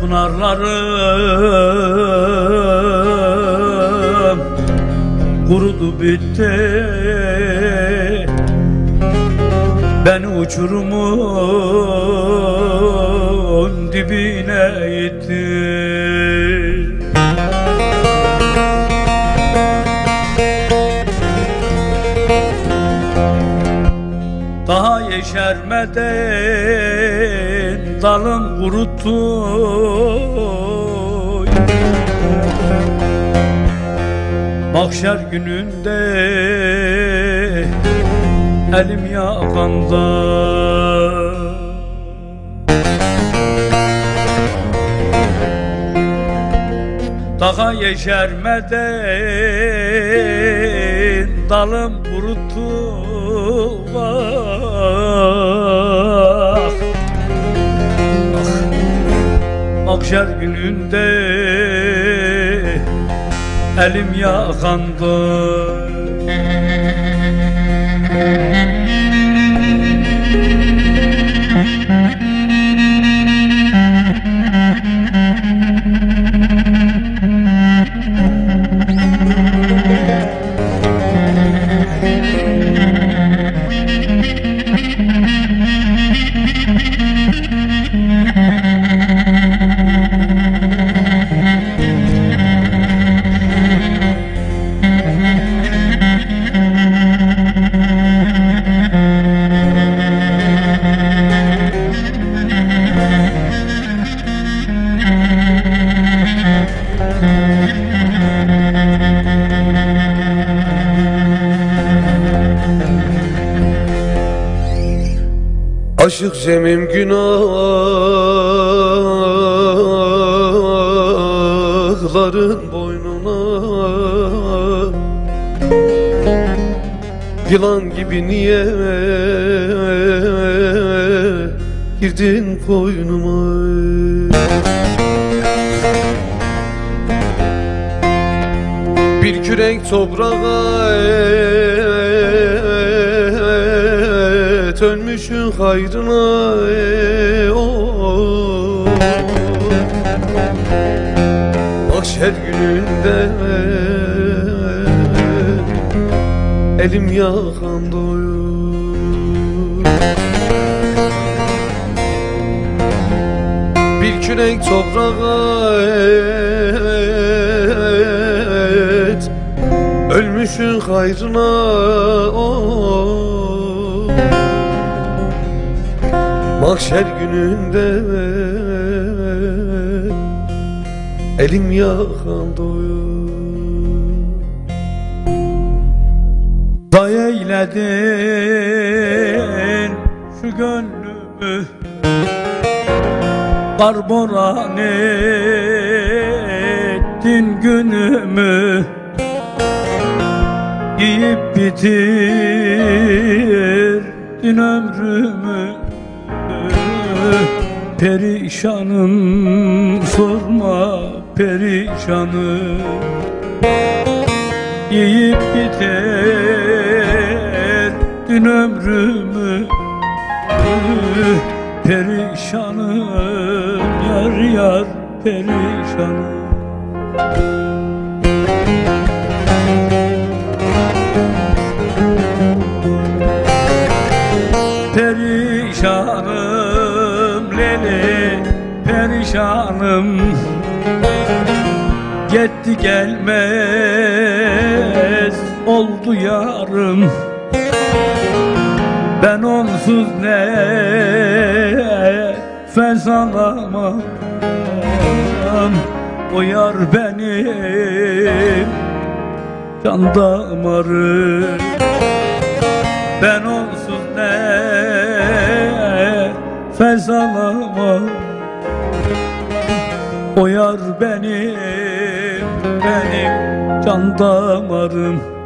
pınarlarım kurudu bitti. Beni uçurumun dibine itti Daha yeşermeden dalım kuruttu Mahşer gününde elim yakanda Daha yeşermeden dalım kuruttu Mahşer gününde elim yakandı Cem'im günahların boynuna. Yılan gibi niye girdin koynuma Bir kürek toprağa hayrına o Mahşer gününde Elim yakan doyur. Bir kürek toprağa et Ölmüşün hayrına o Mahşer gününde Elim doyur Day eyledin şu gönlümü Barboran ettin günümü. Yiyip bitirdin ömrümü Perişanım sorma perişanım. Yiyip bitirdin ömrümü. Perişanım yar yar Perişanım Gitti gelmez oldu yarım. Ben onsuz nefes alamam. O yar benim can damarım Ben onsuz nefes alamam. O benim can damarım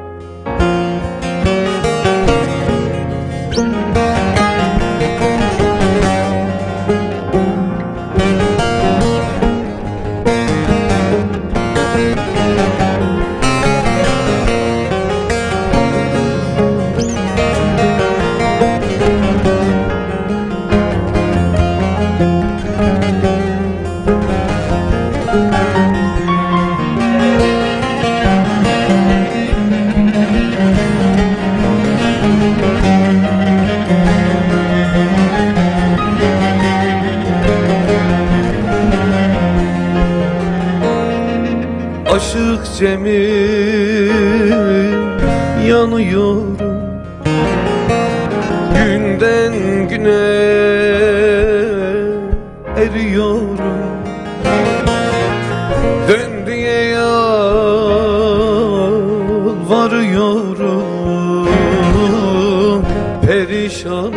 yanıyorum. Günden güne eriyorum. Dön diye yalvarıyorum. Perişanım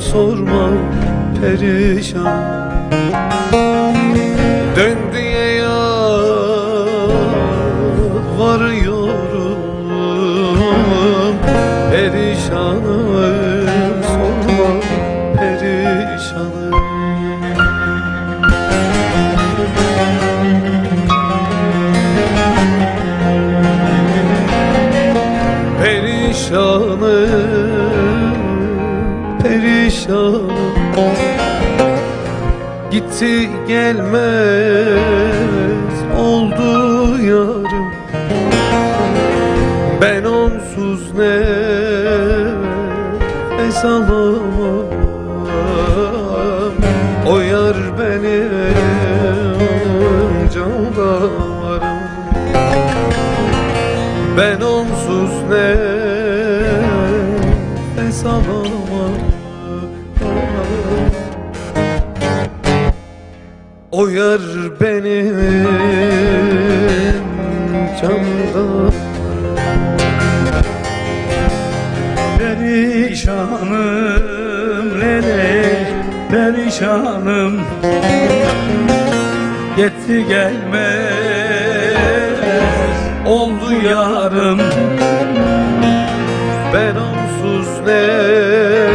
sorma perişan. Dön diye Perişanım sorma perişanım. Perişanım, perişanım Gitti gelmez oldu yarım. Ben onsuz nefes alamam O yar benim can damarım Ben onsuz nefes alamam O yar benim canımda Perişanım lele perişanım. Gitti gelmez oldu yarım. Ben onsuz nefes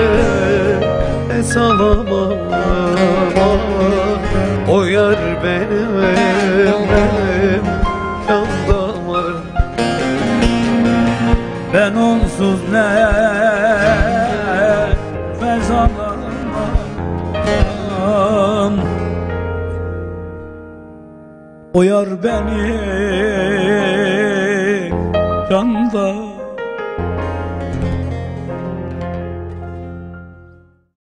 alamam alamam O yar beni canda